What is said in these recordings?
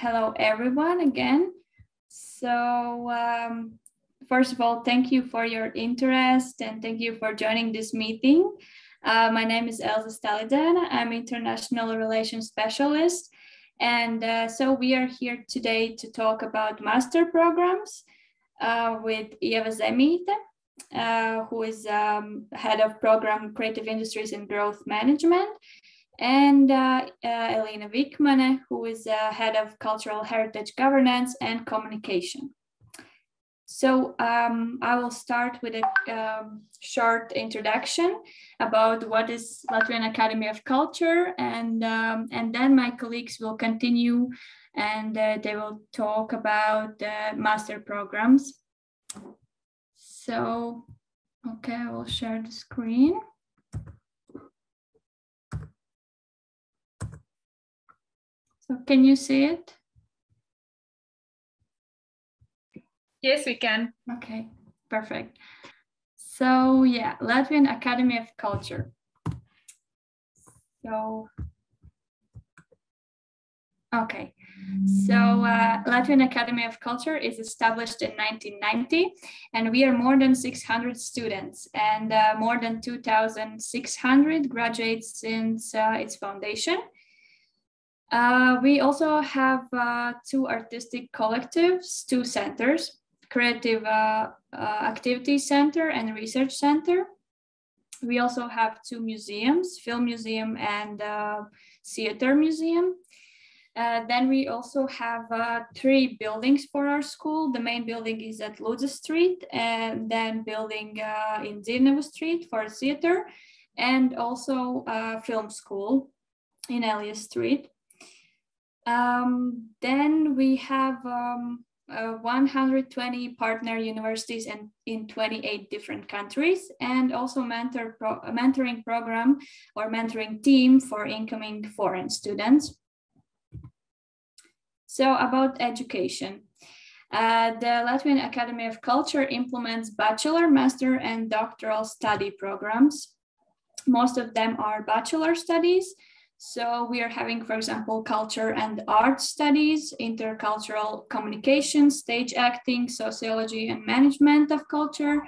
hello everyone again. So um, first of all, thank you for your interest and thank you for joining this meeting. Uh, my name is Elsa Stalidana. I'm international relations specialist. And uh, so we are here today to talk about master programs uh, with Eva Zemite, uh, who is um, head of program Creative Industries and Growth Management and uh, uh, Elena Vikmane, who is uh, head of cultural heritage governance and communication. So um, I will start with a um, short introduction about what is Latvian Academy of Culture, and um, and then my colleagues will continue, and uh, they will talk about the master programs. So, okay, I will share the screen. So can you see it? Yes, we can. Okay, perfect. So yeah, Latvian Academy of Culture. So, okay. So uh, Latvian Academy of Culture is established in 1990 and we are more than 600 students and uh, more than 2,600 graduates since uh, its foundation. Uh, we also have uh, two artistic collectives, two centers, Creative uh, uh, Activity Center and Research Center. We also have two museums, Film Museum and uh, Theater Museum. Uh, then we also have three buildings for our school. The main building is at Lūdza Street, and then building in Dzirnavu Street for theater, and also film school in Elias Street. Um, then we have um, uh, 120 partner universities in, in 28 different countries and also mentor pro mentoring program or mentoring team for incoming foreign students. So about education. Uh, the Latvian Academy of Culture implements bachelor, master, and doctoral study programs. Most of them are bachelor studies, so we are having, for example, culture and art studies, intercultural communication, stage acting, sociology and management of culture,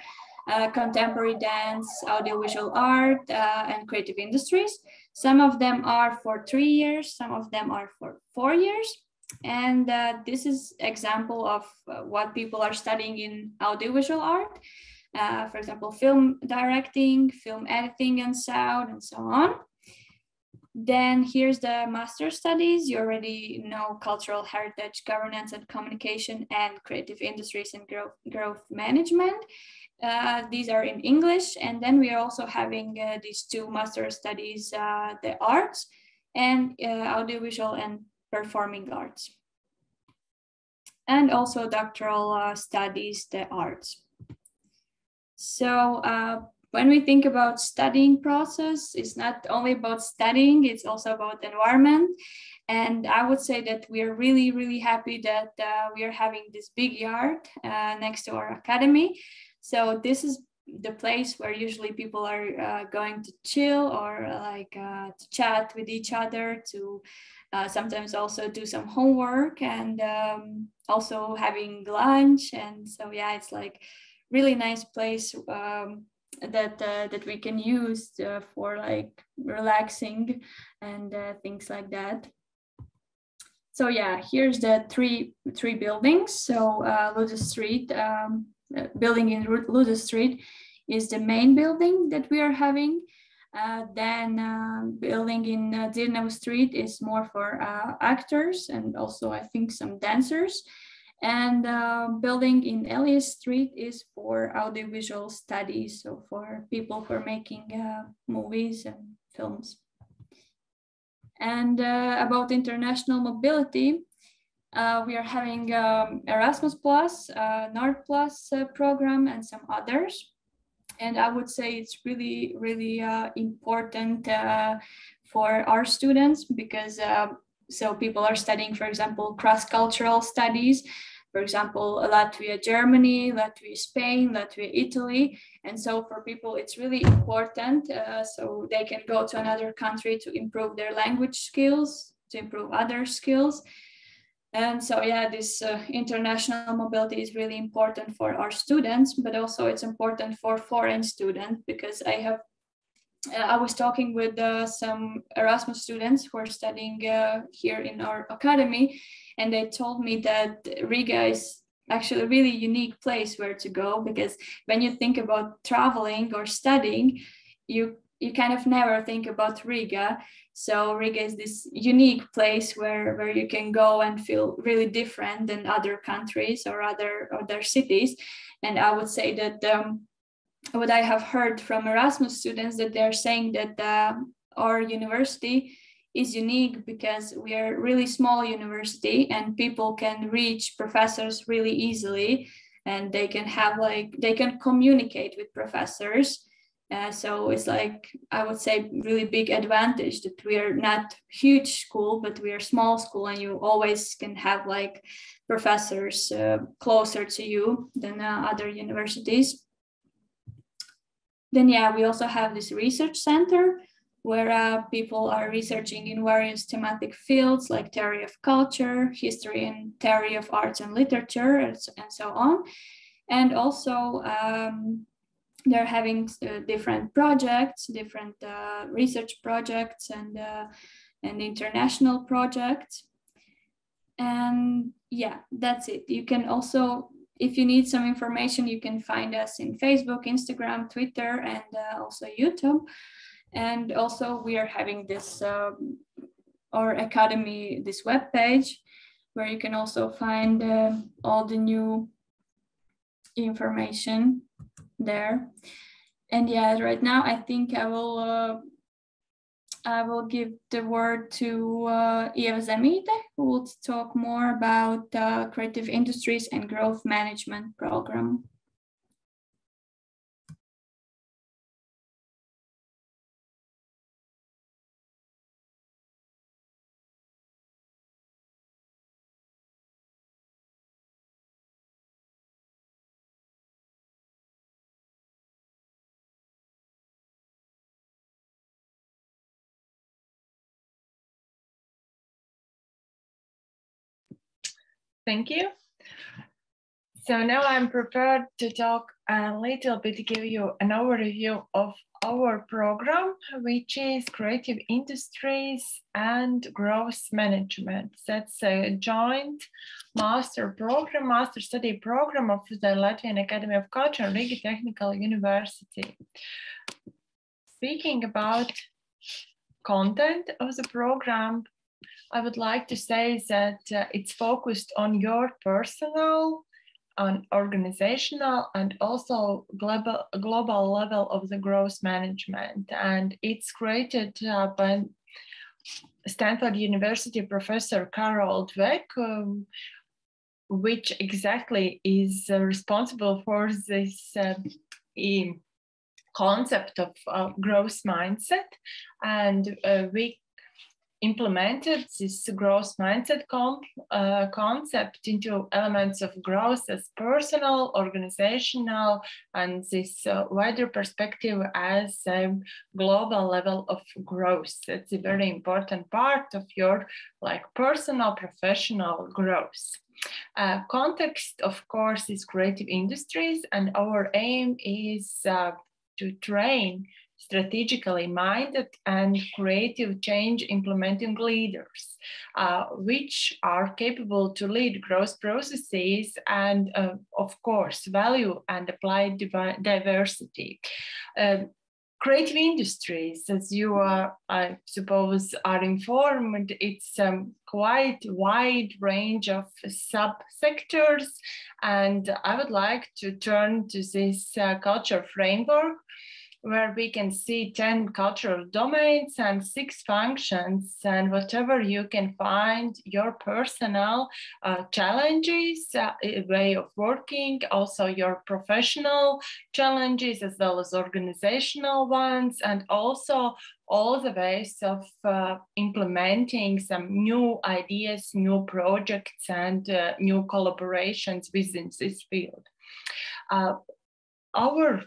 uh, contemporary dance, audiovisual art, uh, and creative industries. Some of them are for three years, some of them are for four years. And uh, this is example of uh, what people are studying in audiovisual art. Uh, for example, film directing, film editing and sound, and so on. Then here's the master studies. You already know cultural heritage, governance and communication, and creative industries and growth, growth management. Uh, these are in English. And then we are also having uh, these two master studies, uh, the arts and uh, audiovisual and performing arts. And also doctoral uh, studies, the arts. So uh, when we think about studying process, it's not only about studying, it's also about environment. And I would say that we are really, really happy that uh, we are having this big yard uh, next to our academy. So this is the place where usually people are uh, going to chill or like uh, to chat with each other, to uh, sometimes also do some homework and um, also having lunch. And so, yeah, it's like really nice place um, that uh, that we can use uh, for like relaxing and uh, things like that. So yeah here's the three three buildings. So uh, Street um, uh, building in Lūdza Street is the main building that we are having. Uh, then uh, building in uh, Street is more for uh, actors and also I think some dancers and uh, building in Elias Street is for audiovisual studies, so for people who are making uh, movies and films. And uh, about international mobility, uh, we are having um, Erasmus Plus, uh, Nord Plus uh, program, and some others. And I would say it's really, really important for our students because so people are studying, for example, cross-cultural studies, for example, Latvia, Germany, Latvia, Spain, Latvia, Italy. And so for people, it's really important uh, so they can go to another country to improve their language skills, to improve other skills. And so, yeah, this uh, international mobility is really important for our students, but also it's important for foreign students because I have, I was talking with uh, some Erasmus students who are studying uh, here in our academy, and they told me that Riga is actually a really unique place where to go because when you think about traveling or studying, you you kind of never think about Riga. So Riga is this unique place where, where you can go and feel really different than other countries or other other cities. And I would say that um, what I have heard from Erasmus students that they're saying that uh, our university is unique because we are really small university and people can reach professors really easily and they can have like they can communicate with professors uh, so it's like I would say really big advantage that we are not huge school, but we are small school, and you always can have like professors uh, closer to you than uh, other universities. Then yeah, we also have this research center where uh, people are researching in various thematic fields like theory of culture, history and theory of arts and literature, and so on. And also um, they're having uh, different projects, different uh, research projects and, uh, and international projects. And yeah, that's it. You can also, if you need some information, you can find us in Facebook, Instagram, Twitter, and uh, also YouTube. And also we are having this, um, our Academy, this web page, where you can also find uh, all the new information there. And yeah, right now I think I will uh, I will give the word to uh, Eva Zemite, who will talk more about uh, creative industries and growth management program. Thank you. So now I'm prepared to talk a little bit, to give you an overview of our program, which is Creative Industries and Growth Management. That's a joint master program, master study program of the Latvian Academy of Culture and Riga Technical University. Speaking about content of the program, I would like to say that uh, it's focused on your personal, on organizational, and also global, global level of the growth management. And it's created uh, by Stanford University professor Carol Dweck, um, which exactly is uh, responsible for this uh, concept of uh, growth mindset. And uh, we implemented this growth mindset uh, concept into elements of growth as personal, organizational, and this uh, wider perspective as a global level of growth. That's a very important part of your like personal, professional growth. Uh, context, of course, is creative industries, and our aim is uh, to train strategically minded and creative change implementing leaders, uh, which are capable to lead growth processes and, uh, of course, value and apply diversity. Uh, creative industries, as you are, I suppose, are informed, it's um, quite wide range of subsectors. And I would like to turn to this uh, culture framework where we can see 10 cultural domains and six functions and whatever you can find your personal uh, challenges, uh, way of working, also your professional challenges as well as organizational ones, and also all the ways of uh, implementing some new ideas, new projects, and uh, new collaborations within this field. Uh, our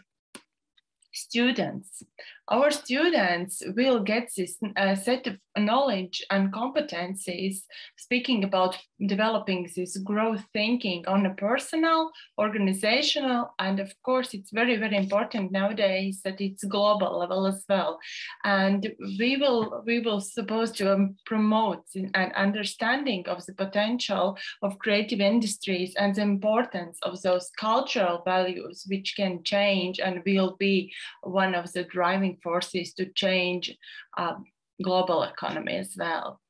students our students will get this uh, set of knowledge and competencies speaking about developing this growth thinking on a personal organizational and of course it's very very important nowadays that it's global level as well. And we will we will supposed to um, promote an understanding of the potential of creative industries and the importance of those cultural values which can change and will be one of the driving forces to change uh, global economy as well.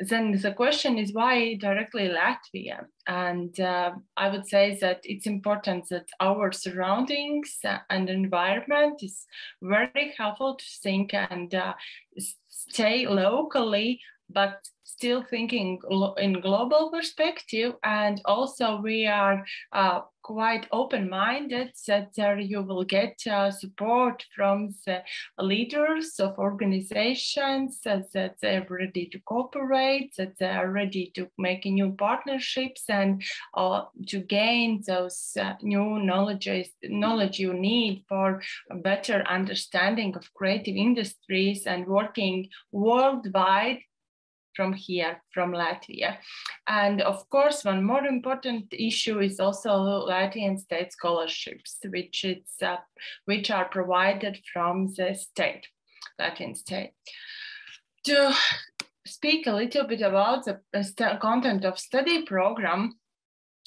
Then the question is why directly Latvia? And uh, I would say that it's important that our surroundings and environment is very helpful to think and uh, stay locally, but still thinking in global perspective and also we are uh, quite open-minded that uh, you will get uh, support from the leaders of organizations that they're ready to cooperate that they are ready to make new partnerships and uh, to gain those uh, new knowledges knowledge you need for a better understanding of creative industries and working worldwide from here, from Latvia. And of course, one more important issue is also Latvian state scholarships, which, it's, uh, which are provided from the state, Latvian state. To speak a little bit about the uh, content of study program,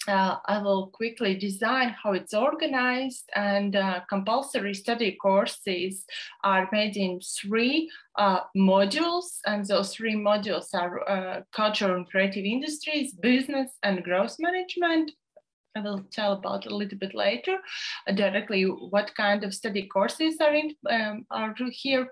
uh, I will quickly design how it's organized and uh, compulsory study courses are made in three uh, modules and those three modules are uh, culture and creative industries, business and growth management. I will tell about a little bit later uh, directly what kind of study courses are in um, are here.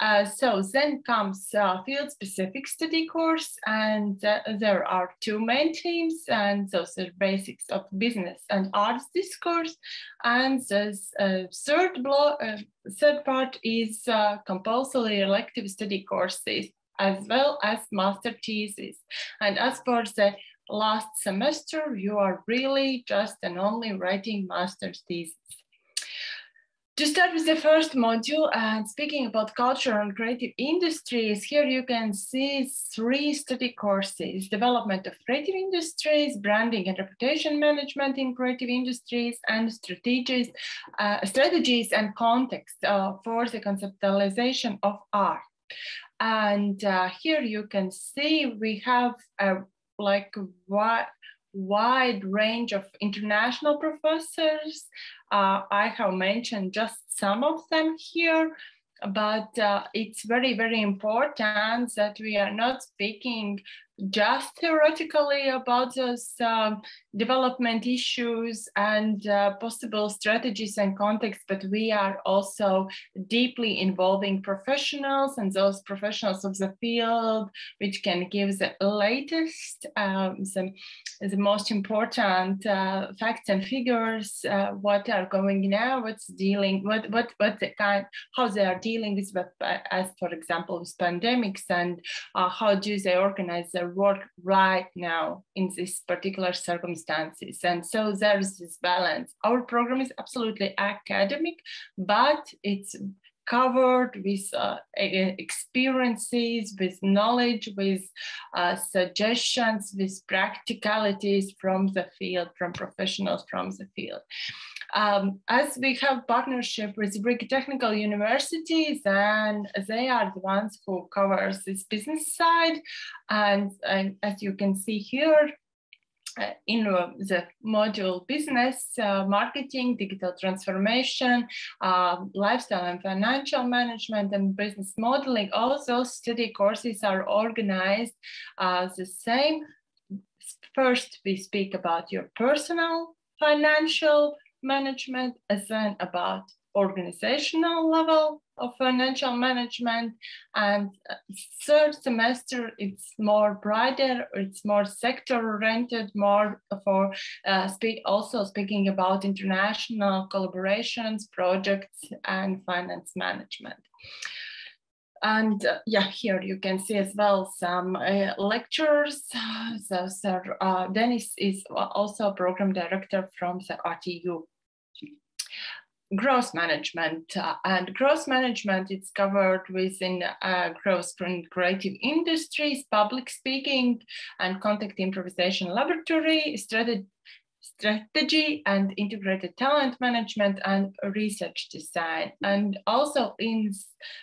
Uh, so then comes uh, field specific study course and uh, there are two main themes and those are basics of business and arts discourse and the uh, third block uh, third part is compulsory elective study courses as well as master thesis. And as for the last semester, you are really just and only writing master's thesis. To start with the first module and speaking about culture and creative industries, here you can see three study courses, development of creative industries, branding and reputation management in creative industries, and strategies, uh, strategies and context uh, for the conceptualization of art. And uh, here you can see we have a like wide, wide range of international professors. Uh, I have mentioned just some of them here, but uh, it's very, very important that we are not speaking just theoretically about those um, development issues and uh, possible strategies and contexts, but we are also deeply involving professionals and those professionals of the field, which can give the latest, um, the, the most important uh, facts and figures, uh, what are going now, what's dealing, what what what the kind, how they are dealing with, as for example, with pandemics, and uh, how do they organize their work right now in this particular circumstances. And so there's this balance. Our program is absolutely academic, but it's covered with uh, experiences, with knowledge, with uh, suggestions, with practicalities from the field, from professionals from the field. Um, as we have partnership with Riga technical universities and they are the ones who covers this business side. And, and as you can see here, uh, in uh, the module business, uh, marketing, digital transformation, uh, lifestyle and financial management, and business modeling, all those study courses are organized the same. First, we speak about your personal financial management, as then about organizational level of financial management. And uh, third semester, it's more brighter, it's more sector oriented, more for uh, speak, also speaking about international collaborations, projects, and finance management. And uh, yeah, here you can see as well some uh, lectures. So, so uh, Dennis is also a program director from the RTU. Growth management uh, and growth management is covered within uh, growth creative industries public speaking and contact improvisation laboratory strategy strategy and integrated talent management and research design. And also in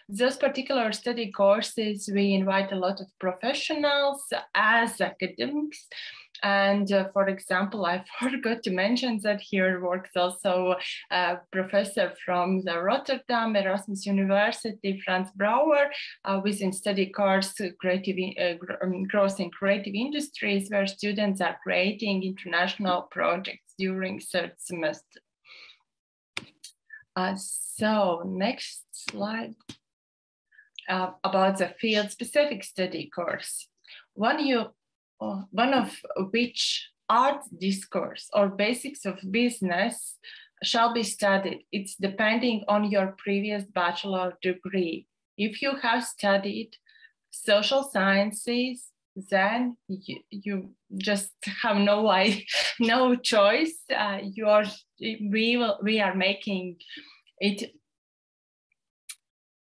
those particular study courses, we invite a lot of professionals as academics and uh, for example, I forgot to mention that here works also a professor from the Rotterdam Erasmus University, Franz Brouwer, uh, within study course creative uh, um, growth in creative industries, where students are creating international projects during third semester. Uh, so next slide uh, about the field specific study course. When you one of which art discourse or basics of business shall be studied. It's depending on your previous bachelor degree. If you have studied social sciences, then you, you just have no way, no choice. Uh, you are, we will, we are making it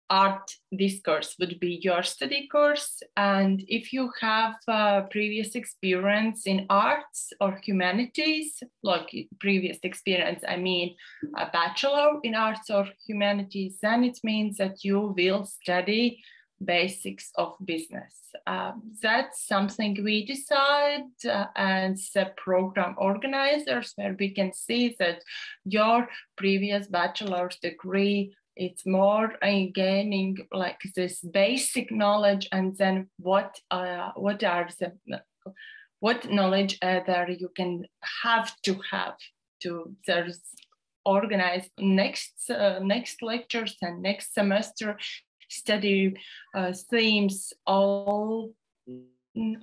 art discourse would be your study course. And if you have uh, previous experience in arts or humanities, like previous experience, I mean a bachelor in arts or humanities, then it means that you will study basics of business. Um, that's something we decide uh, as program organizers, where we can see that your previous bachelor's degree it's more uh, gaining like this basic knowledge and then what uh, what are the what knowledge uh, there you can have to have to there's organize next uh, next lectures and next semester study uh, themes all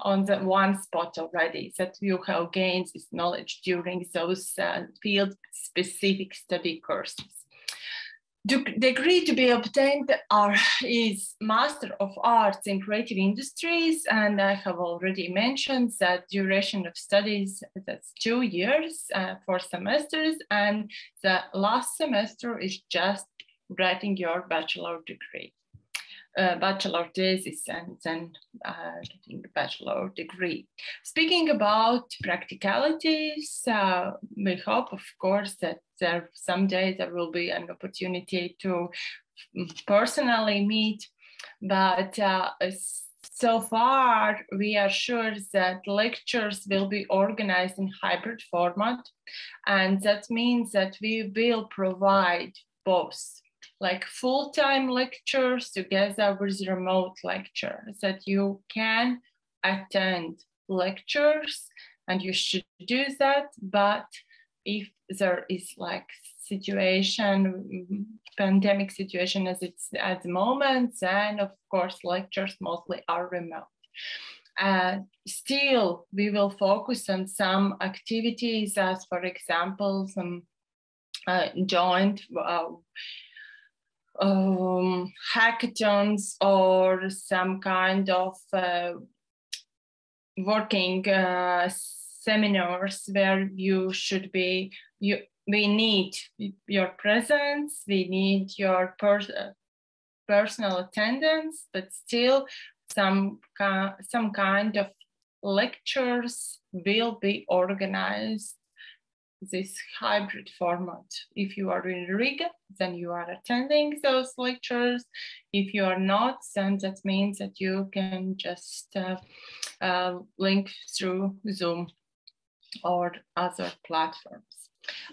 on the one spot already that you have gained this knowledge during those uh, field specific study courses degree to be obtained are, is Master of Arts in Creative Industries, and I have already mentioned that duration of studies, that's two years, uh, four semesters, and the last semester is just writing your bachelor degree uh, bachelor thesis and then uh, getting the bachelor degree. Speaking about practicalities, uh, we hope, of course, that there someday there will be an opportunity to personally meet, but uh, so far we are sure that lectures will be organized in hybrid format, and that means that we will provide both like full-time lectures together with remote lectures that you can attend lectures and you should do that but if there is like situation pandemic situation as it's at the moment then of course lectures mostly are remote. Uh, still we will focus on some activities as for example some uh, joint uh, um, hackathons or some kind of uh, working uh, seminars where you should be you we need your presence we need your per- personal attendance but still some some kind of lectures will be organized this hybrid format. If you are in Riga, then you are attending those lectures. If you are not, then that means that you can just uh, uh, link through Zoom or other platforms.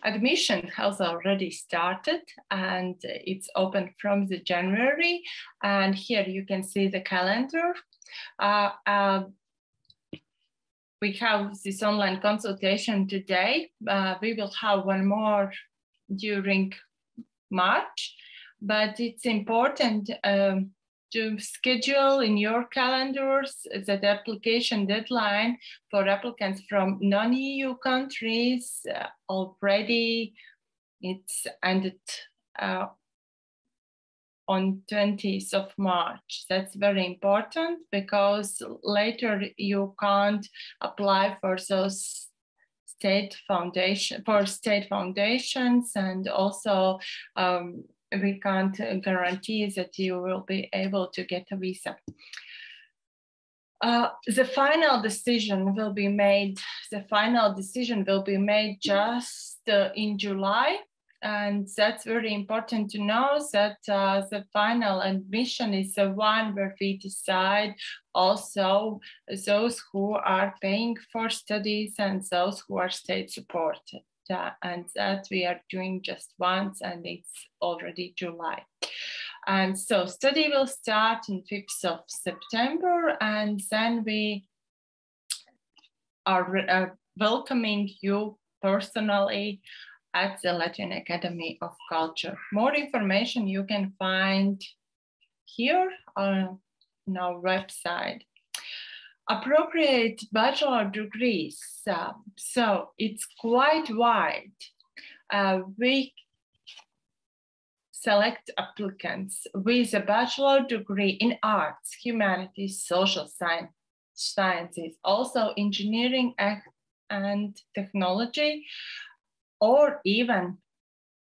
Admission has already started and it's open from the January. And here you can see the calendar. Uh, uh we have this online consultation today. Uh, we will have one more during March, but it's important um, to schedule in your calendars that application deadline for applicants from non-EU countries uh, already it's ended uh, on 20th of March. That's very important because later you can't apply for those state foundation for state foundations and also um, we can't guarantee that you will be able to get a visa. Uh, the final decision will be made. The final decision will be made just uh, in July, and that's very important to know that uh, the final admission is the one where we decide also those who are paying for studies and those who are state supported. Uh, and that we are doing just once, and it's already July. And so study will start on 5th of September and then we are uh, welcoming you personally at the Latvian Academy of Culture. More information you can find here on our website. Appropriate bachelor degrees, uh, so it's quite wide. Uh, we select applicants with a bachelor degree in arts, humanities, social science, sciences, also engineering and technology, or even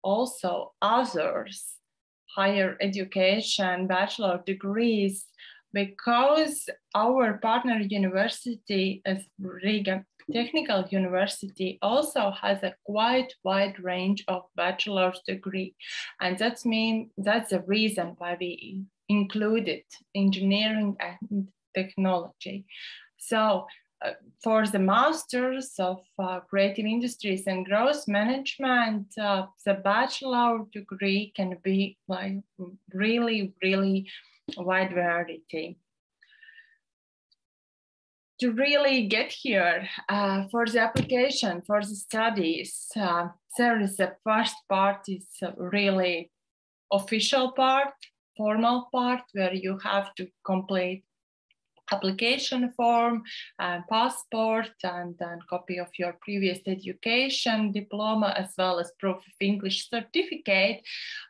also others higher education bachelor degrees because our partner university is Riga Technical University also has a quite wide range of bachelor's degree. And that's mean that's the reason why we included engineering and technology. So for the masters of uh, creative industries and growth management, uh, the bachelor degree can be like really, really wide variety. To really get here uh, for the application, for the studies, uh, there is the first part is really official part, formal part, where you have to complete application form, and passport, and then copy of your previous education diploma, as well as proof of English certificate.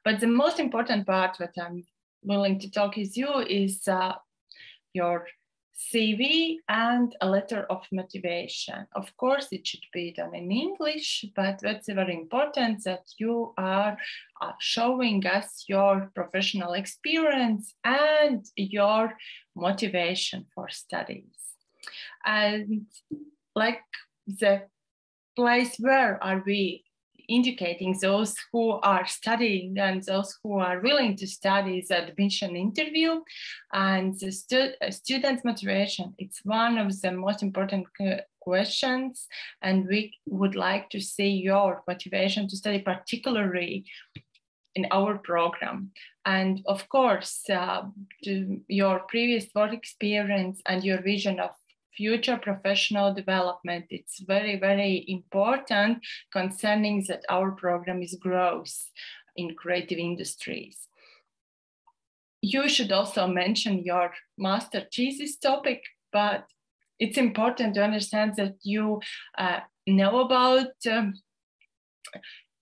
But the most important part, that I'm willing to talk with you, is uh, your CV and a letter of motivation. Of course, it should be done in English, but that's very important that you are uh, showing us your professional experience and your motivation for studies. And like the place where are we indicating those who are studying and those who are willing to study the admission interview and the stu student motivation. It's one of the most important questions and we would like to see your motivation to study particularly in our program. And of course, uh, your previous work experience and your vision of future professional development. It's very, very important concerning that our program is growth in creative industries. You should also mention your master thesis topic, but it's important to understand that you uh, know about um,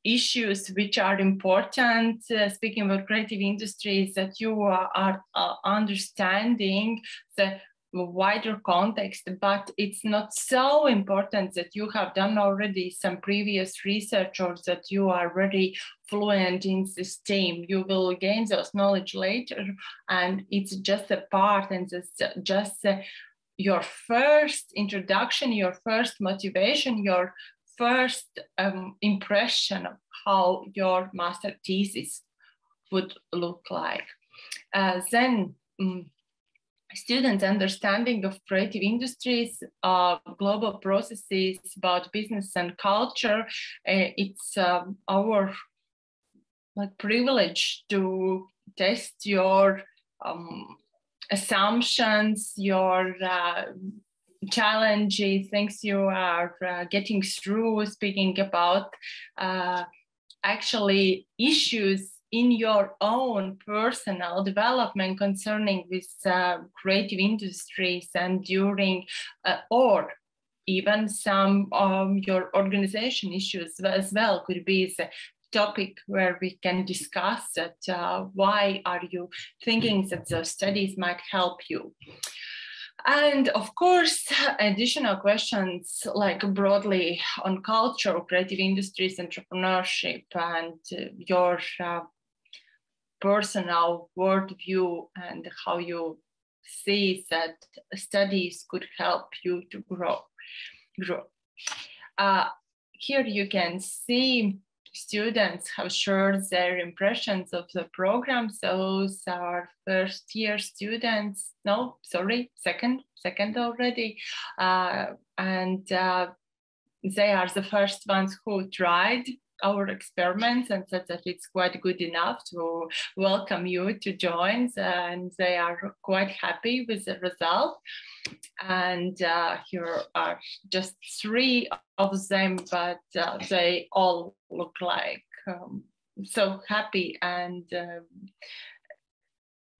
issues which are important, uh, speaking about creative industries, that you are, are uh, understanding the wider context, but it's not so important that you have done already some previous research or that you are already fluent in this team. You will gain those knowledge later, and it's just a part and it's just your first introduction, your first motivation, your first um, impression of how your master thesis would look like. Uh, then um, students' understanding of creative industries, uh, global processes about business and culture. Uh, it's um, our like privilege to test your um, assumptions, your uh, challenges, things you are uh, getting through, speaking about uh, actually issues in your own personal development concerning this uh, creative industries and during uh, or even some um, your organization issues as well could be the topic where we can discuss that uh, why are you thinking that the studies might help you? And of course, additional questions like broadly on culture, creative industries, entrepreneurship, and uh, your uh, personal worldview and how you see that studies could help you to grow. grow. Uh, here you can see students have shared their impressions of the program. Those are first year students, no, sorry, second, second already. Uh, and uh, they are the first ones who tried our experiments and said that it's quite good enough to welcome you to join and they are quite happy with the result. And uh, here are just three of them but uh, they all look like um, so happy and uh,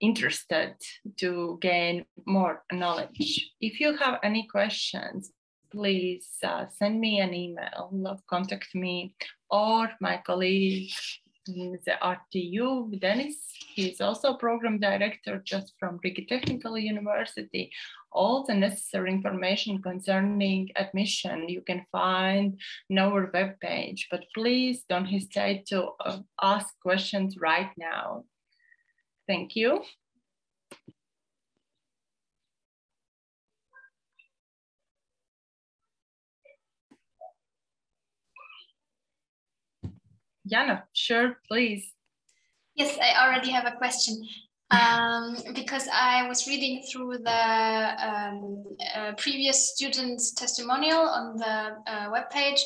interested to gain more knowledge. If you have any questions please uh, send me an email, contact me, or my colleague in the RTU, Dennis. He's also program director just from Riga Technical University. All the necessary information concerning admission you can find on our webpage, but please don't hesitate to uh, ask questions right now. Thank you. Jana, sure, please. Yes, I already have a question. Um, because I was reading through the um, uh, previous students' testimonial on the uh, webpage,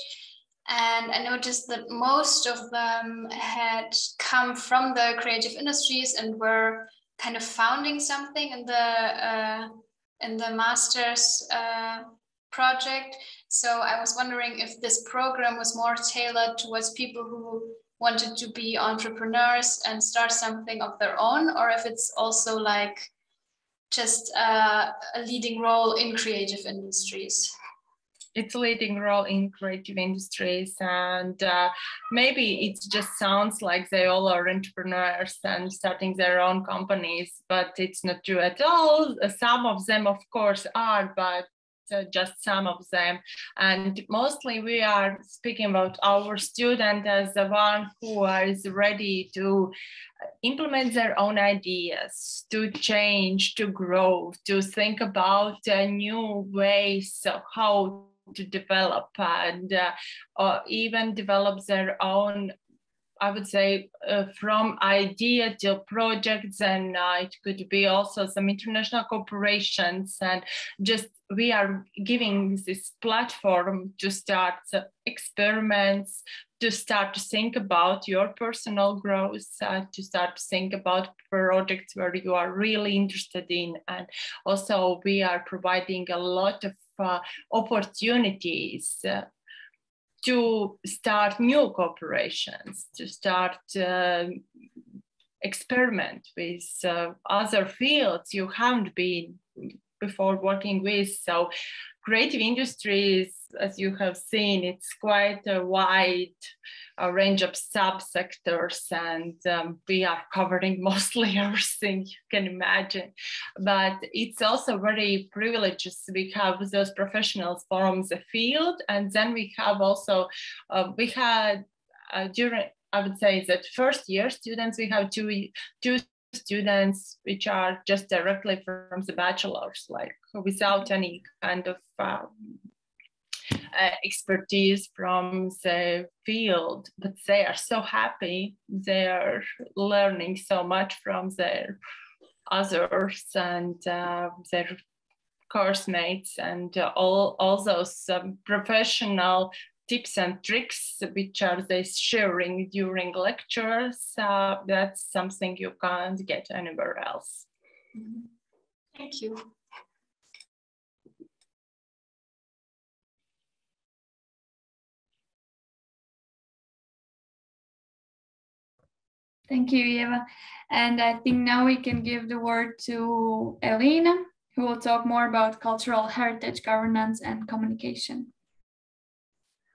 and I noticed that most of them had come from the creative industries and were kind of founding something in the uh, in the master's uh, project. So I was wondering if this program was more tailored towards people who wanted to be entrepreneurs and start something of their own, or if it's also like just uh, a leading role in creative industries it's a leading role in creative industries and uh, maybe it just sounds like they all are entrepreneurs and starting their own companies but it's not true at all some of them of course are but uh, just some of them. And mostly we are speaking about our student as the one who is ready to implement their own ideas, to change, to grow, to think about uh, new ways of how to develop and uh, or even develop their own I would say uh, from idea to projects, and uh, it could be also some international corporations. And just we are giving this platform to start experiments, to start to think about your personal growth, uh, to start to think about projects where you are really interested in. And also, we are providing a lot of uh, opportunities uh, to start new corporations, to start uh, experiment with uh, other fields you haven't been before working with. So creative industries, as you have seen, it's quite a wide range of subsectors and um, we are covering mostly everything you can imagine. But it's also very privileged. We have those professionals from the field and then we have also, uh, we had uh, during, I would say that first year students, we have two, two students which are just directly from the bachelor's, like without any kind of um, uh, expertise from the field, but they are so happy. They are learning so much from their others and uh, their course mates and uh, all, all those um, professional tips and tricks which are they sharing during lectures. Uh, that's something you can't get anywhere else. Mm-hmm. Thank you. Thank you, Eva. And I think now we can give the word to Elena, who will talk more about cultural heritage governance and communication.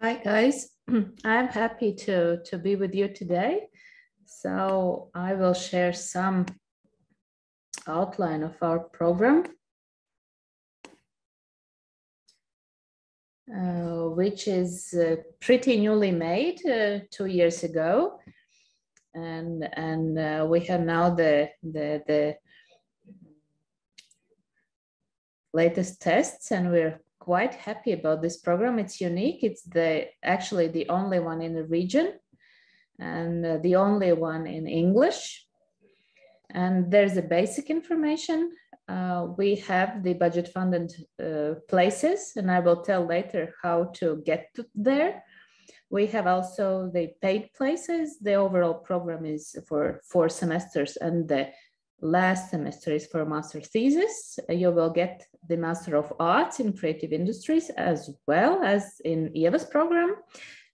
Hi, guys. I'm happy to, to be with you today. So I will share some outline of our program. uh, which is uh, pretty newly made uh, two years ago. And, and uh, we have now the, the, the latest tests and we're quite happy about this program. It's unique. It's the actually the only one in the region and uh, the only one in English. And there's a basic information uh, we have the budget funded uh, places, and I will tell later how to get to there. We have also the paid places. The overall program is for four semesters, and the last semester is for master thesis. You will get the Master of Arts in Creative Industries as well as in Eva's program.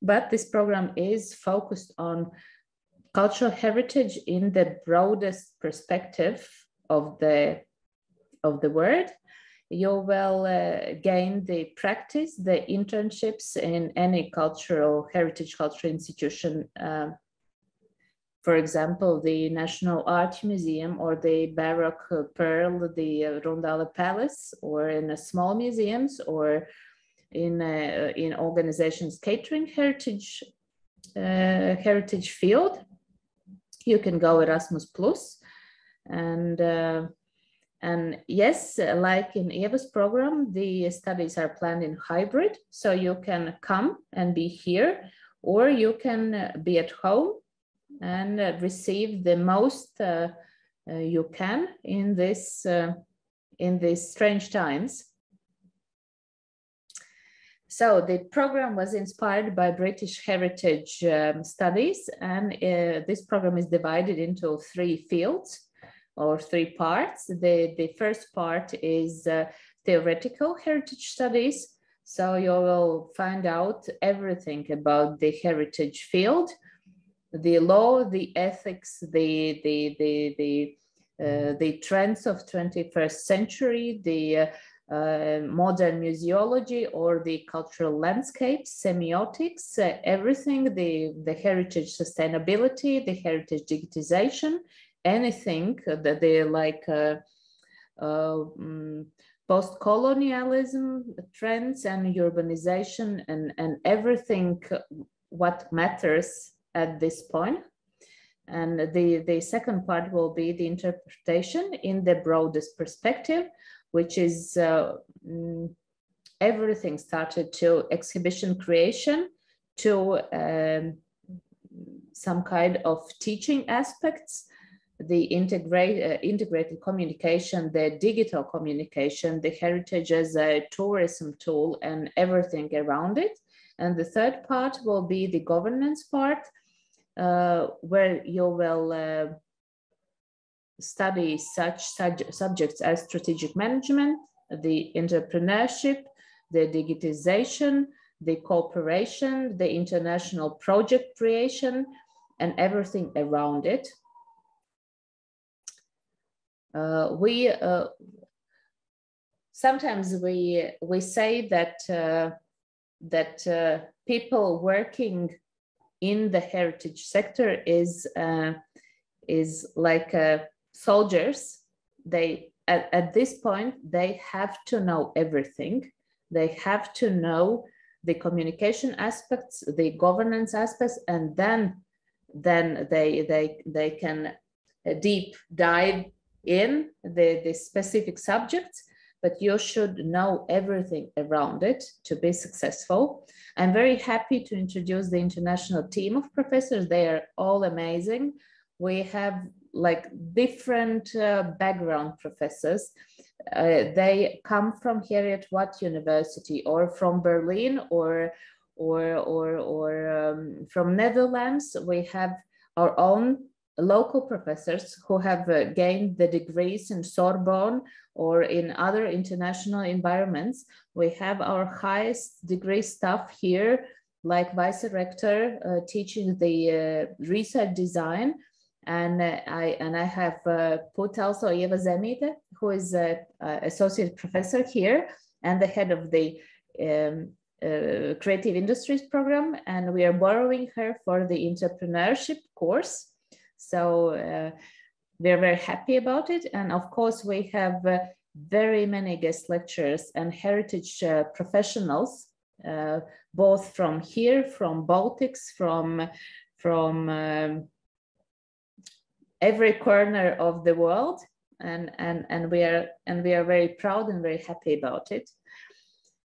But this program is focused on cultural heritage in the broadest perspective of the of the word, you will uh, gain the practice, the internships in any cultural heritage cultural institution. Uh, for example, the National Art Museum or the Baroque Pearl, the uh, Rundale Palace, or in a small museums or in, uh, in organizations catering heritage, uh, heritage field. You can go Erasmus Plus and uh, and yes, like in Eva's program, the studies are planned in hybrid. So you can come and be here, or you can be at home and receive the most uh, uh, you can in this uh, in these strange times. So the program was inspired by British Heritage um, Studies, and uh, this program is divided into three fields or three parts. The, the first part is uh, theoretical heritage studies. So you will find out everything about the heritage field, the law, the ethics, the, the, the, the, uh, the trends of 21st century, the uh, uh, modern museology or the cultural landscape, semiotics, uh, everything, the, the heritage sustainability, the heritage digitization, anything that they like uh, uh, mm, post-colonialism trends and urbanization and, and everything what matters at this point. And the, the second part will be the interpretation in the broadest perspective, which is uh, mm, everything started to exhibition creation to um, some kind of teaching aspects the integrate, uh, integrated communication, the digital communication, the heritage as a tourism tool and everything around it. And the third part will be the governance part, uh, where you will uh, study such subjects as strategic management, the entrepreneurship, the digitization, the cooperation, the international project creation, and everything around it. Uh, we uh, sometimes we we say that uh, that people working in the heritage sector is is like soldiers. They at, at this point they have to know everything. They have to know the communication aspects, the governance aspects, and then then they they they can deep dive in the, the specific subjects, but you should know everything around it to be successful. I'm very happy to introduce the international team of professors. They are all amazing. We have like different uh, background professors. Uh, they come from Heriot Watt University or from Berlin or or or or um, from Netherlands. We have our own local professors who have uh, gained the degrees in Sorbonne or in other international environments. We have our highest degree staff here, like vice rector, uh, teaching the uh, research design. And uh, I and I have uh, put also Eva Zemite, who is an associate professor here and the head of the um, uh, creative industries program and we are borrowing her for the entrepreneurship course so uh, we're very happy about it. And of course, we have uh, very many guest lecturers and heritage uh, professionals uh, both from here, from Baltics, from, from um, every corner of the world. And, and, and, we are, and we are very proud and very happy about it.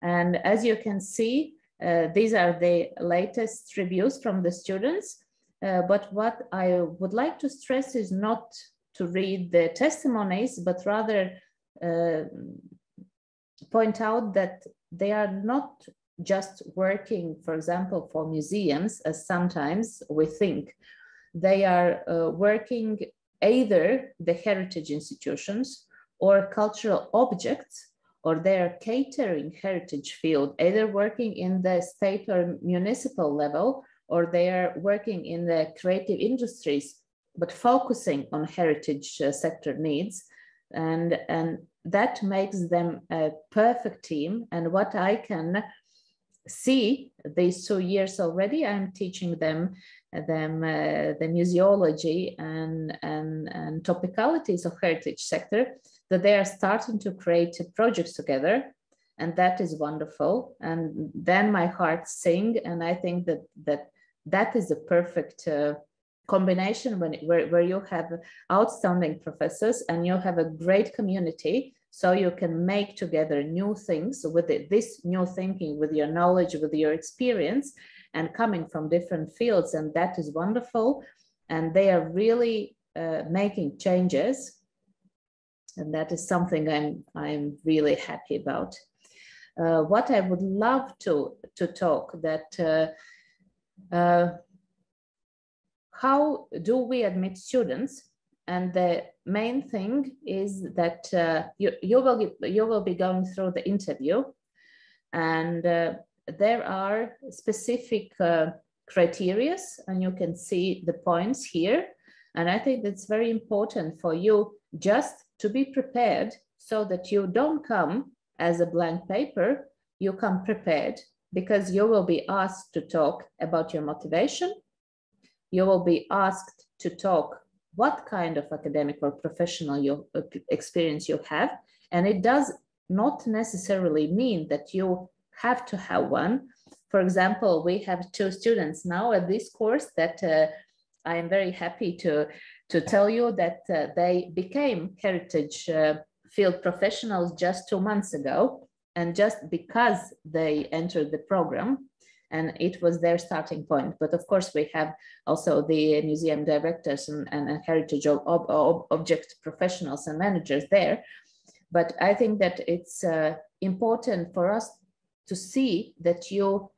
And as you can see, uh, these are the latest reviews from the students. Uh, but what I would like to stress is not to read the testimonies, but rather uh, point out that they are not just working, for example, for museums, as sometimes we think. They are uh, working either the heritage institutions or cultural objects, or they are catering heritage field, either working in the state or municipal level, or they are working in the creative industries, but focusing on heritage uh, sector needs. And, and that makes them a perfect team. And what I can see these two years already, I'm teaching them them uh, the museology and, and, and topicalities of heritage sector, that they are starting to create projects together. And that is wonderful. And then my heart sing. And I think that that that is a perfect uh, combination when where, where you have outstanding professors and you have a great community. So you can make together new things with it, this new thinking with your knowledge with your experience and coming from different fields and that is wonderful. And they are really uh, making changes. And that is something i'm i'm really happy about. Uh, what i would love to to talk that uh, uh how do we admit students? And the main thing is that uh, you, you, will, you will be going through the interview. And uh, there are specific uh, criteria and you can see the points here. And I think that's very important for you just to be prepared so that you don't come as a blank paper, you come prepared because you will be asked to talk about your motivation. You will be asked to talk what kind of academic or professional uh, experience you have. And it does not necessarily mean that you have to have one. For example, we have two students now at this course that uh, I am very happy to, to tell you that uh, they became heritage uh, field professionals just two months ago. And just because they entered the program, and it was their starting point. But of course, we have also the museum directors and, and, heritage ob, ob, object professionals and managers there. But I think that it's uh, important for us to see that you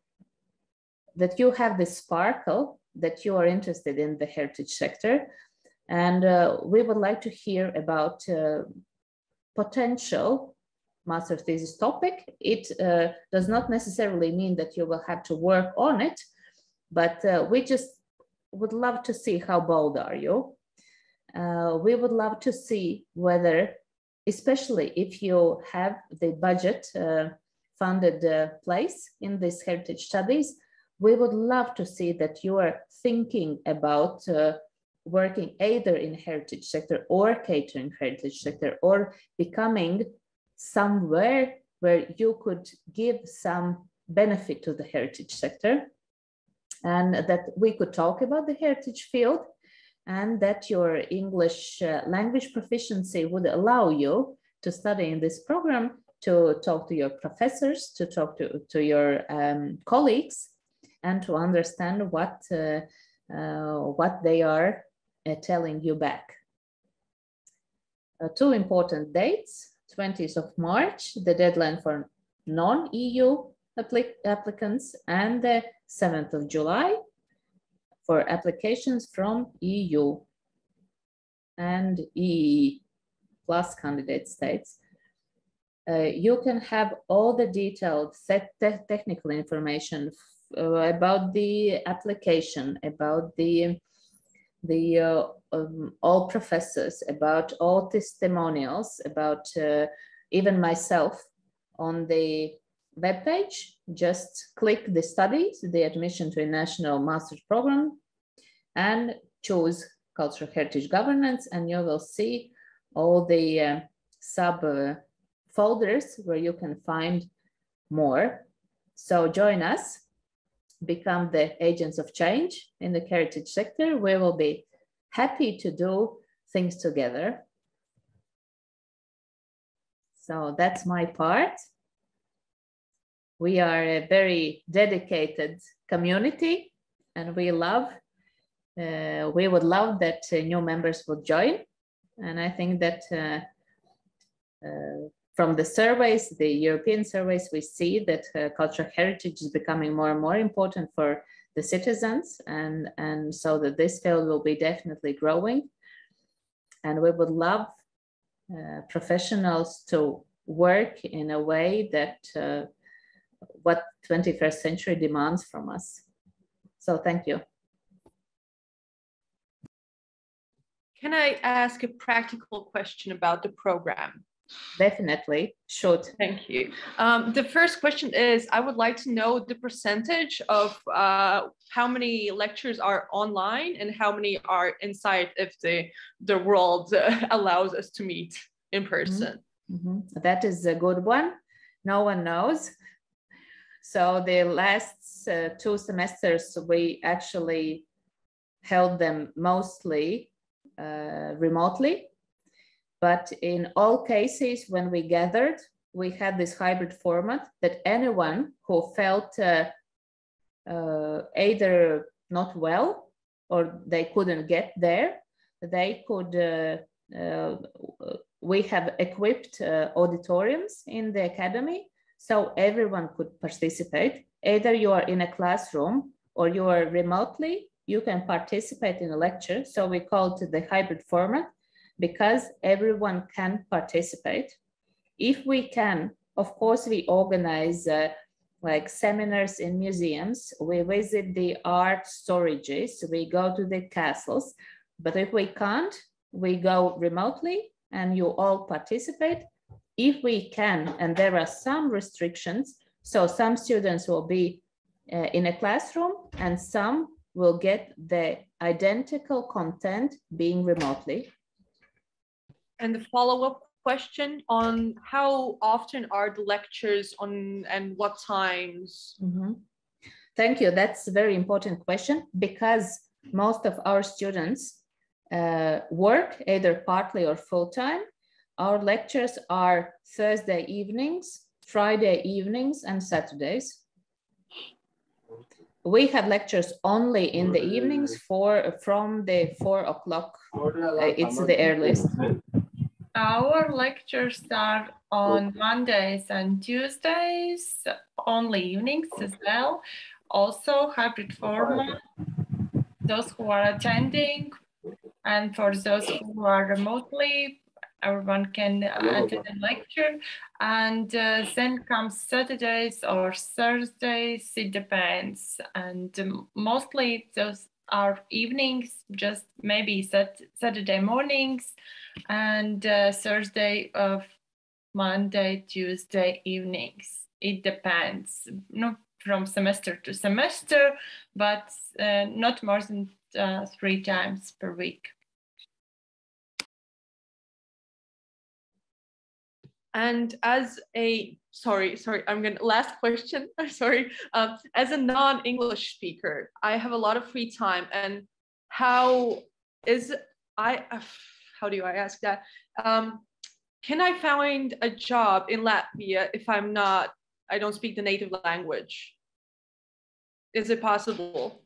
that you have this sparkle that you are interested in the heritage sector and uh, we would like to hear about uh, potential master thesis topic. It uh, does not necessarily mean that you will have to work on it, but uh, we just would love to see how bold are you. Uh, we would love to see whether, especially if you have the budget uh, funded uh, place in these heritage studies, we would love to see that you are thinking about uh, working either in heritage sector or catering heritage sector or becoming somewhere where you could give some benefit to the heritage sector and that we could talk about the heritage field and that your English uh, language proficiency would allow you to study in this program, to talk to your professors, to talk to, to your um, colleagues, and to understand what, uh, uh, what they are uh, telling you back. Uh, two important dates. 20th of March, the deadline for non-EU applic applicants, and the 7th of July for applications from EU and EE plus candidate states. Uh, you can have all the detailed te technical information uh, about the application, about the the uh, um, all professors, about all testimonials, about uh, even myself on the web page. Just click the studies, the admission to a national master's program, and choose cultural heritage governance, and you will see all the uh, sub uh, folders where you can find more. So join us, become the agents of change in the heritage sector. We will be happy to do things together. So that's my part. We are a very dedicated community and we love, uh, we would love that uh, new members would join. And I think that uh, uh from the surveys, the European surveys, we see that uh, cultural heritage is becoming more and more important for the citizens. And, and so that this field will be definitely growing. And we would love uh, professionals to work in a way that uh, what 21st century demands from us. So thank you. Can I ask a practical question about the program? Definitely, should. Thank you. Um, the first question is, I would like to know the percentage of uh, how many lectures are online and how many are inside if the, the world uh, allows us to meet in mm-hmm. person. Mm -hmm. That is a good one. No one knows. So the last uh, two semesters, we actually held them mostly uh, remotely but in all cases, when we gathered, we had this hybrid format that anyone who felt uh, uh, either not well or they couldn't get there, they could, uh, uh we have equipped uh, auditoriums in the academy so everyone could participate. Either you are in a classroom or you are remotely, you can participate in a lecture. So we call it the hybrid format because everyone can participate. If we can, of course, we organize uh, like seminars in museums, we visit the art storages, we go to the castles, but if we can't, we go remotely and you all participate. If we can, and there are some restrictions, so some students will be uh, in a classroom and some will get the identical content being remotely. And the follow-up question on how often are the lectures on and what times? Mm-hmm. Thank you. That's a very important question because most of our students uh, work either partly or full time. Our lectures are Thursday evenings, Friday evenings, and Saturdays. We have lectures only in the evenings for from the four o'clock. Uh, it's the earliest. Our lectures are on Mondays and Tuesdays, only evenings as well. Also hybrid format, those who are attending and for those who are remotely, everyone can attend a lecture. And uh, then comes Saturdays or Thursdays, it depends. And um, mostly those are evenings, just maybe sat Saturday mornings and uh, Thursday of Monday, Tuesday evenings. It depends, not from semester to semester, but uh, not more than uh, three times per week. And as a sorry, sorry, I'm gonna last question. I'm sorry. Um, as a non-English speaker, I have a lot of free time, and how is I? Uh, how do I ask that? Um, can I find a job in Latvia if I'm not, I don't speak the native language? Is it possible?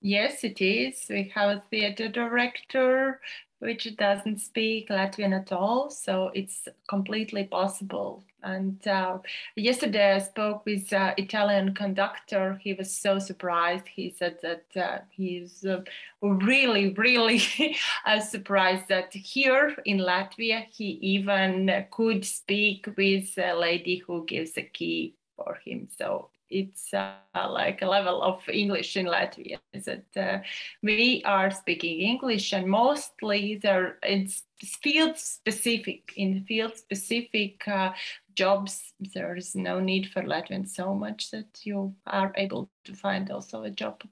Yes, it is. We have a theater director which doesn't speak Latvian at all, so it's completely possible. And uh, yesterday I spoke with uh, Italian conductor. He was so surprised. He said that uh, he's uh, really, really uh, surprised that here in Latvia he even could speak with a lady who gives a key for him. So it's uh, like a level of English in Latvia. Is that uh, we are speaking English and mostly there it's field specific. In field specific uh, jobs, there is no need for Latvian so much that you are able to find also a job.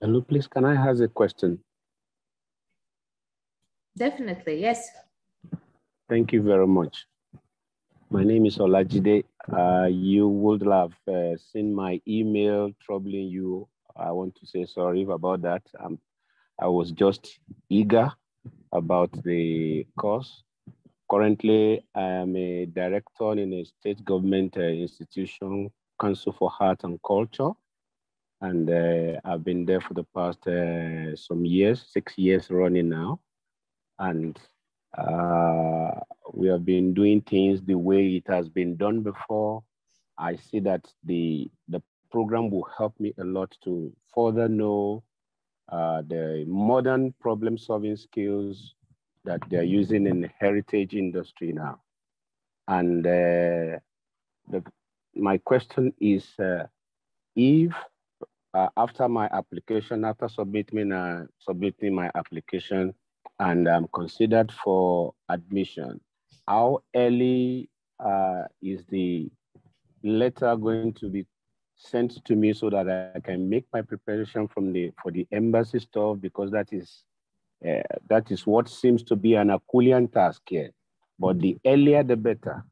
Hello, please, can I ask a question? Definitely, yes. Thank you very much. My name is Olajide. Uh, you would have uh, seen my email troubling you. I want to say sorry about that. Um, I was just eager about the course. Currently, I am a director in a state government uh, institution, Council for Art and Culture. And uh, I've been there for the past uh, some years, six years running now. And uh, we have been doing things the way it has been done before. I see that the, the program will help me a lot to further know uh, the modern problem solving skills that they're using in the heritage industry now. And uh, the, my question is uh, if uh, after my application, after submitting, uh, submitting my application, and I'm considered for admission, how early uh, is the letter going to be sent to me so that I can make my preparation from the for the embassy stuff because that is uh, that is what seems to be an Herculean task here. But the earlier the better.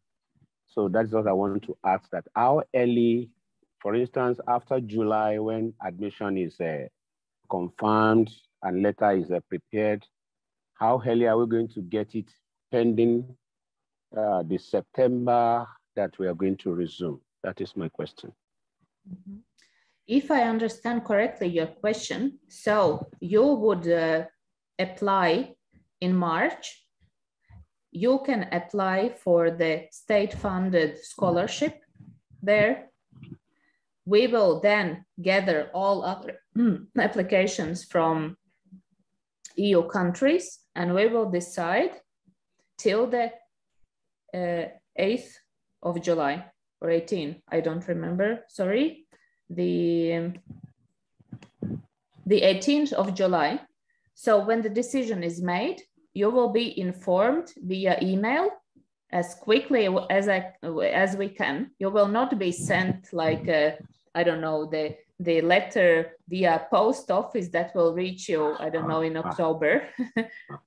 So that's what I want to ask that how early, for instance, after July when admission is uh, confirmed and letter is uh, prepared, how early are we going to get it pending uh, the September that we are going to resume? That is my question. Mm -hmm. If I understand correctly your question, so you would uh, apply in March. You can apply for the state-funded scholarship there. We will then gather all other applications from EU countries and we will decide till the uh, 8th of July or 18, I don't remember, sorry, the, um, the 18th of July. So when the decision is made, you will be informed via email as quickly as I, as we can. You will not be sent like, uh, I don't know, the the letter via post office that will reach you, I don't know, in October.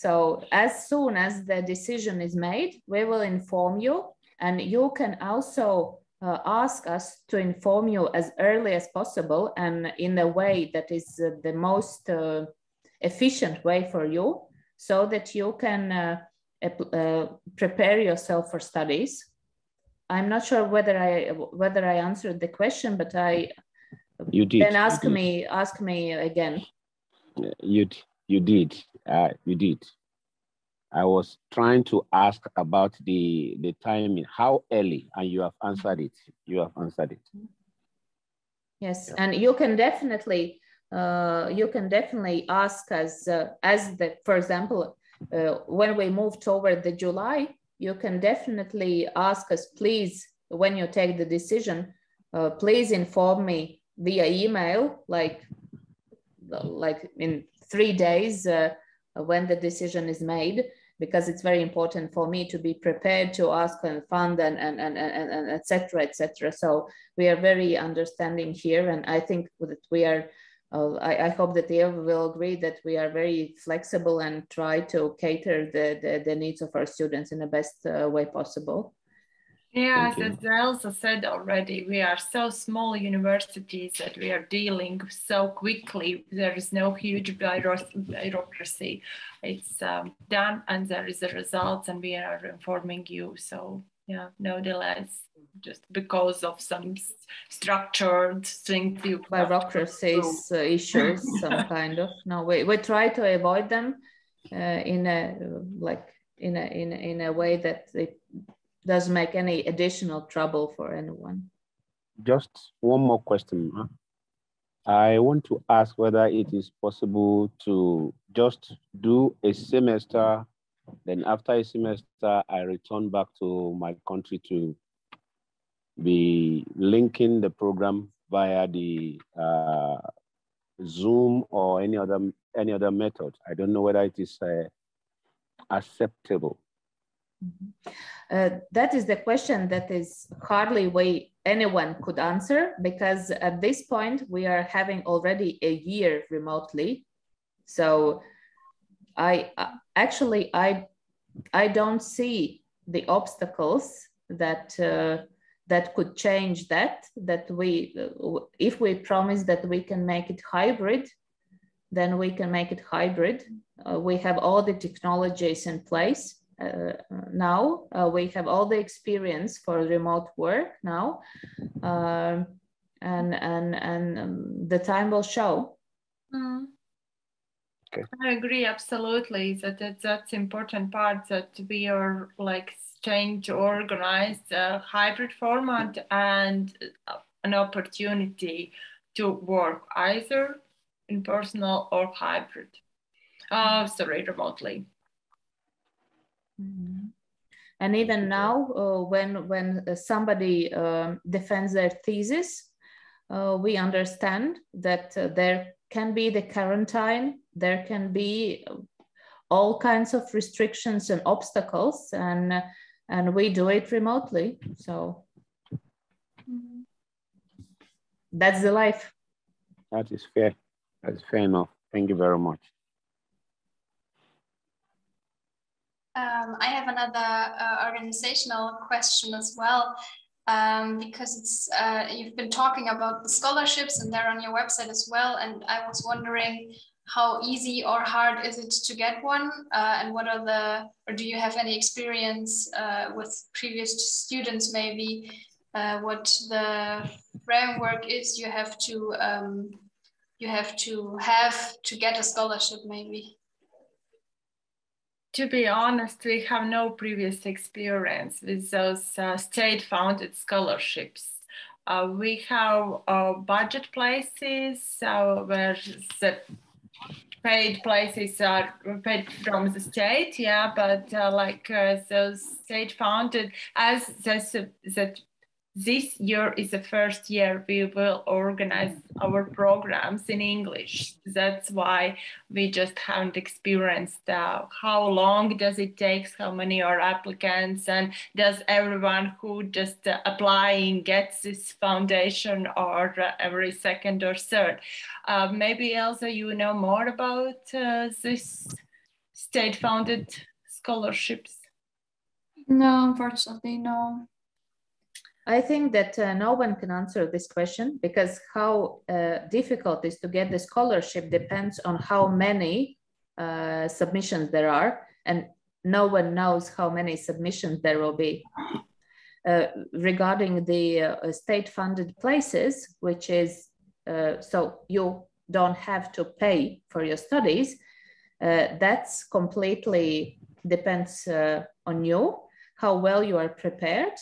so as soon as the decision is made, we will inform you and you can also uh, ask us to inform you as early as possible and in a way that is uh, the most uh, efficient way for you so that you can uh, uh, prepare yourself for studies I'm not sure whether I whether I answered the question, but I you did. Then ask did. me ask me again. You you did uh, you did. I was trying to ask about the the timing, how early, and you have answered it. You have answered it. Yes, yeah. and you can definitely uh, you can definitely ask us uh, as the for example uh, when we move toward the July you can definitely ask us, please, when you take the decision, uh, please inform me via email, like, like in three days uh, when the decision is made, because it's very important for me to be prepared to ask and fund and, and, and, and, and et cetera, et cetera. So we are very understanding here. And I think that we are uh, I, I, hope that they will agree that we are very flexible and try to cater the, the, the needs of our students in the best uh, way possible. Yes, as Elsa said already, we are so small universities that we are dealing so quickly. There is no huge bureaucracy. It's um, done and there is the results and we are informing you. So yeah, no delays just because of some structured things. Bureaucracies uh, issues, some kind of. No, we, we try to avoid them uh, in a like in a, in a, in a way that it doesn't make any additional trouble for anyone. Just one more question. I want to ask whether it is possible to just do a semester then after a semester, I return back to my country to be linking the program via the uh, Zoom or any other any other method. I don't know whether it is uh, acceptable. Mm-hmm. Uh, that is the question that is hardly way anyone could answer because at this point we are having already a year remotely. So I uh, actually I I don't see the obstacles that uh, that could change that that we uh, if we promise that we can make it hybrid then we can make it hybrid uh, we have all the technologies in place uh, now uh, we have all the experience for remote work now um, and and and um, the time will show mm. okay. i agree absolutely that, that that's important part that we are like change organized organize a hybrid format and an opportunity to work either in personal or hybrid uh, sorry remotely Mm-hmm. And even now, uh, when when uh, somebody um, defends their thesis, uh, we understand that uh, there can be the quarantine, there can be all kinds of restrictions and obstacles, and and we do it remotely. So that's the life. That is fair. That's fair enough. Thank you very much. Um, I have another uh, organizational question as well, um, because it's uh, you've been talking about the scholarships and they're on your website as well. And I was wondering how easy or hard is it to get one? Uh, and what are the, or do you have any experience uh, with previous students maybe, uh, what the framework is you have to, um, you have to have to get a scholarship maybe? To be honest, we have no previous experience with those uh, state funded scholarships. Uh, we have uh, budget places uh, where the paid places are paid from the state, yeah, but uh, like uh, those state funded, as the, that this year is the first year we will organize our programs in English. That's why we just haven't experienced uh, how long does it take, how many are applicants, and does everyone who just uh, applying gets this foundation or uh, every second or third. Uh, maybe Elsa, you know more about uh, this state-funded scholarships? No, unfortunately, no. I think that uh, no one can answer this question because how uh, difficult is to get the scholarship depends on how many uh, submissions there are, and no one knows how many submissions there will be. Uh, regarding the uh, state-funded places, which is uh, so you don't have to pay for your studies, that's completely depends on you, how well you are prepared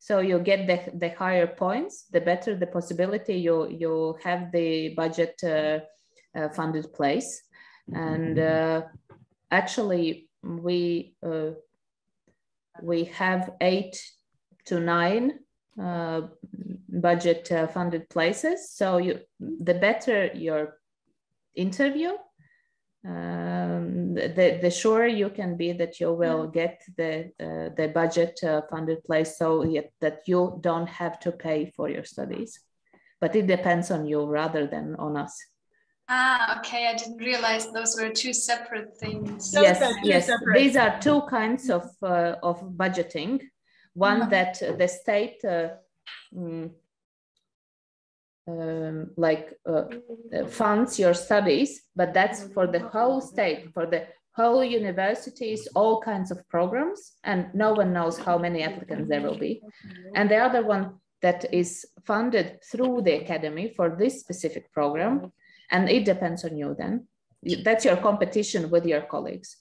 so you get the, the higher points, the better the possibility you, you have the budget uh, uh, funded place. And uh, actually, we, uh, we have eight to nine uh, budget uh, funded places. So you, the better your interview, um, the, the sure you can be that you will get the, uh, the budget uh, funded place so that you don't have to pay for your studies. But it depends on you rather than on us. Ah, okay. I didn't realize those were two separate things. Those yes, yes. Separate. These are two kinds of, uh, of budgeting. One mm-hmm. that the state mm, um, like uh, uh, funds your studies, but that's for the whole state, for the whole universities, all kinds of programs, and no one knows how many applicants there will be. And the other one that is funded through the academy for this specific program, and it depends on you then. That's your competition with your colleagues.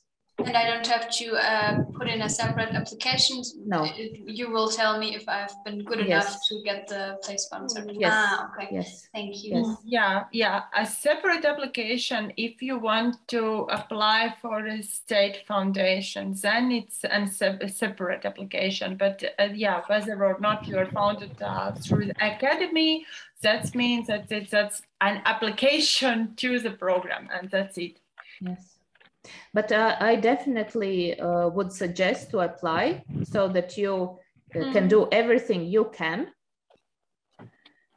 And I don't have to uh, put in a separate application. No. You will tell me if I've been good yes. enough to get the place sponsored. Yes. Ah, okay. Yes. Thank you. Yes. Yeah, yeah. A separate application, if you want to apply for a state foundation, then it's a separate application. But uh, yeah, whether or not you're founded uh, through the academy, that means that it's that's an application to the program, and that's it. Yes. But uh, I definitely uh, would suggest to apply so that you uh, can do everything you can,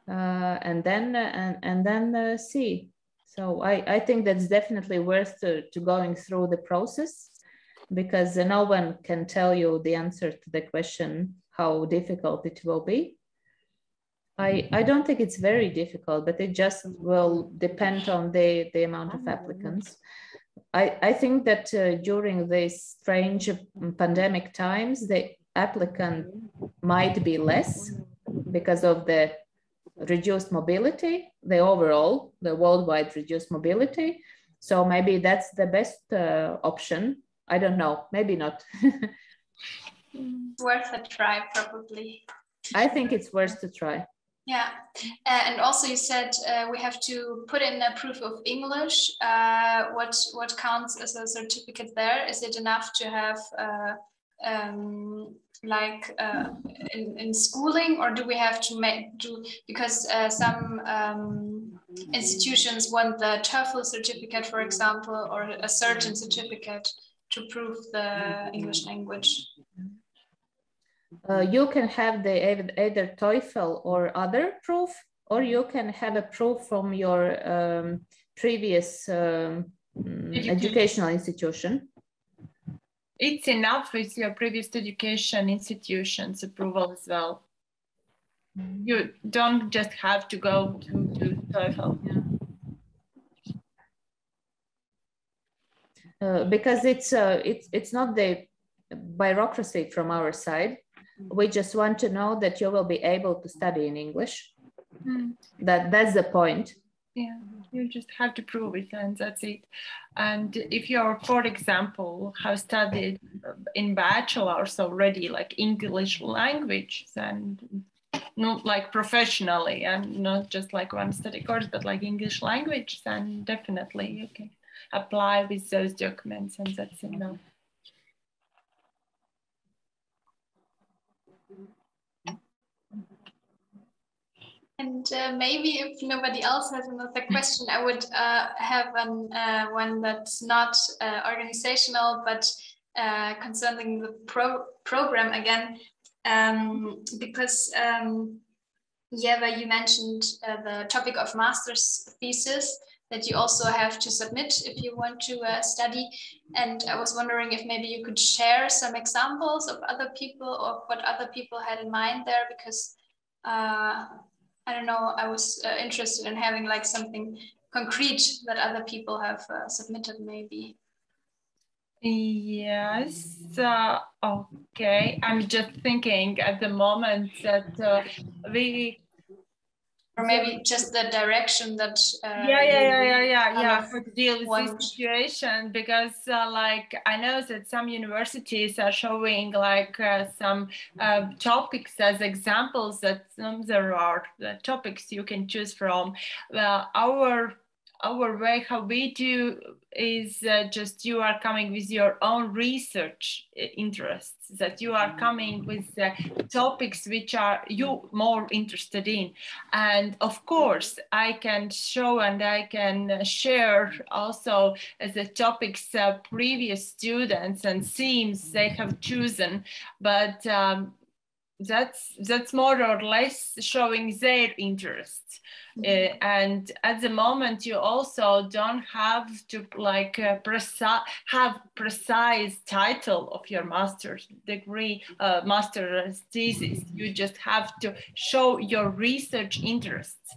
uh, and then uh, and and then see. So I I think that's definitely worth to, to going through the process because no one can tell you the answer to the question how difficult it will be. I, I don't think it's very difficult, but it just will depend on the, the amount of applicants. I, I think that uh, during these strange pandemic times, the applicant might be less because of the reduced mobility, the overall, the worldwide reduced mobility. So maybe that's the best uh, option. I don't know, maybe not. worth a try, probably. I think it's worth to try. Yeah, uh, and also you said uh, we have to put in a proof of English. Uh, what what counts as a certificate there? Is it enough to have uh, um, like uh, in, in schooling, or do we have to make do because uh, some um, institutions want the TOEFL certificate, for example, or a certain certificate to prove the English language? Uh, you can have the either TOEFL or other proof, or you can have a proof from your um, previous um, educational institution. It's enough with your previous education institution's approval as well. You don't just have to go to, to TOEFL. Yeah. Uh, because it's uh, it's it's not the bureaucracy from our side we just want to know that you will be able to study in english. Mm. that that's the point. Yeah you just have to prove it and that's it. And if you're for example have studied in bachelor's already like english language and not like professionally and not just like one study course but like english language then definitely you can apply with those documents and that's enough And uh, maybe if nobody else has another question, I would uh, have an, uh, one that's not uh, organizational, but uh, concerning the pro program again, um, because um, Yeva, you mentioned uh, the topic of master's thesis that you also have to submit if you want to study. And I was wondering if maybe you could share some examples of other people or what other people had in mind there, because I don't know, I was uh, interested in having like something concrete that other people have uh, submitted maybe. Yes, uh, okay. I'm just thinking at the moment that uh, we or maybe just the direction that uh, yeah yeah yeah yeah yeah yeah for to deal with want. this situation because uh, like i know that some universities are showing like uh, some uh, topics as examples that some there are the topics you can choose from well our our way how we do is uh, just you are coming with your own research uh, interests that you are coming with uh, topics which are you more interested in. And of course i can show and i can share also the topics uh, previous students and themes they have chosen but um, that's that's more or less showing their interests uh, and at the moment you also don't have to like uh, precise have precise title of your master's degree uh, master's thesis. You just have to show your research interests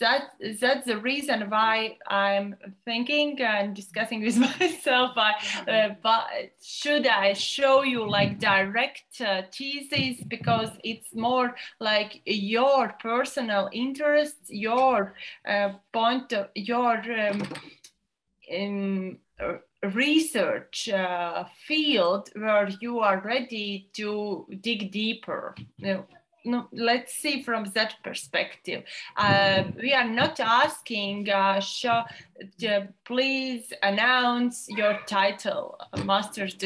that that's the reason why I'm thinking and discussing with myself. I, uh, but should I show you like direct uh, thesis because it's more like your personal interests, your uh, point of your um, in, uh, research uh, field where you are ready to dig deeper. You know, no, let's see from that perspective. Uh, we are not asking, uh, show, to please announce your title, master's,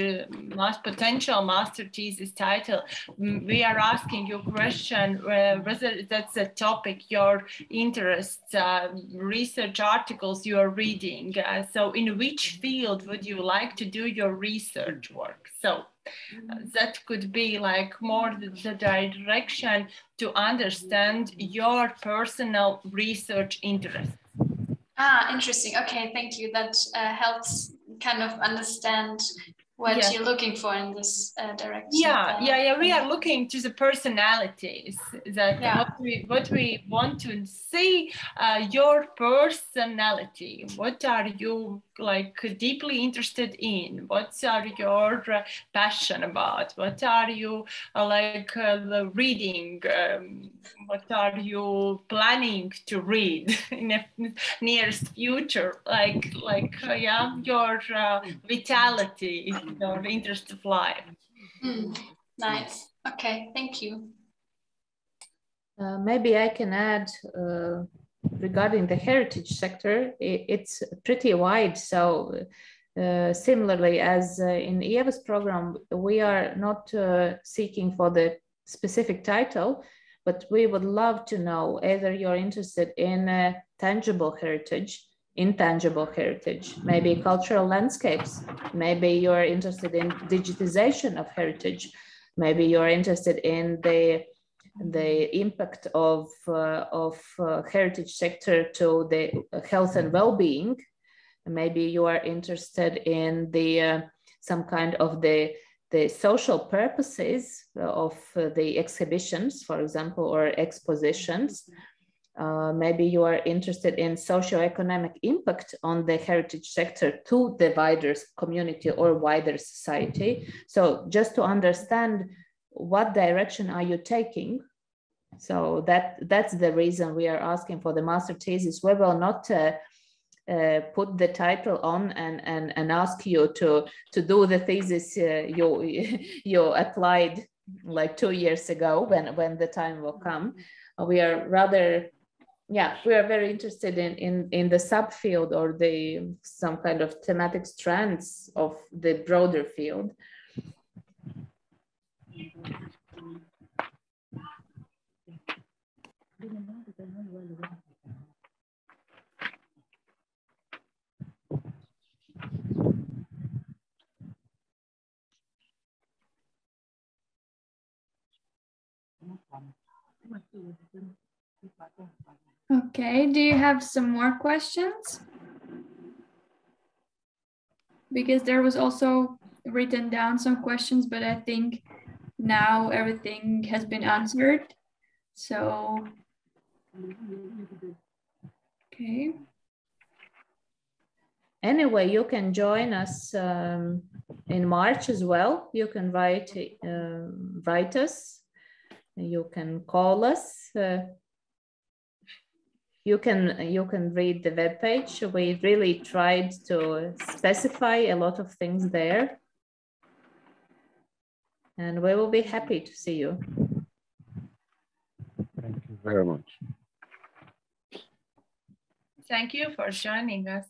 mass potential master thesis title. Mm, we are asking you question uh, whether that's a topic, your interests, uh, research articles you are reading. Uh, so in which field would you like to do your research work? So that could be like more the, the direction to understand your personal research interests. Ah, interesting. Okay, thank you. That uh, helps kind of understand what Yeah. you're looking for in this uh, direction. yeah yeah yeah we are looking to the personalities that Yeah. what we what we want to see uh, your personality what are you like deeply interested in. What are your uh, passion about? What are you uh, like uh, the reading? Um, what are you planning to read in the nearest future? Like like uh, yeah your uh, vitality your interest of life. Hmm, nice. Okay, thank you. Uh, maybe I can add uh, regarding the heritage sector, it's pretty wide. So uh, similarly as uh, in Eva's program, we are not uh, seeking for the specific title, but we would love to know either you're interested in tangible heritage, intangible heritage, maybe cultural landscapes, maybe you're interested in digitization of heritage, maybe you're interested in the the impact of, uh, of uh, heritage sector to the health and well-being. Maybe you are interested in the uh, some kind of the the social purposes of uh, the exhibitions, for example, or expositions. Uh, maybe you are interested in socioeconomic impact on the heritage sector to the wider community or wider society. So just to understand what direction are you taking? So that that's the reason we are asking for the master thesis. We will not uh, uh, put the title on and, and and ask you to to do the thesis uh, you you applied like two years ago when when the time will come. We are rather yeah we are very interested in in in the subfield or the some kind of thematic strands of the broader field Okay, do you have some more questions? Because there was also written down some questions, but I think now everything has been answered. So, okay. Anyway, you can join us um, in March as well. You can write uh, write us. You can call us. Uh, you can you can read the web page. We really tried to specify a lot of things there, and we will be happy to see you. Thank you very much. thank you for joining us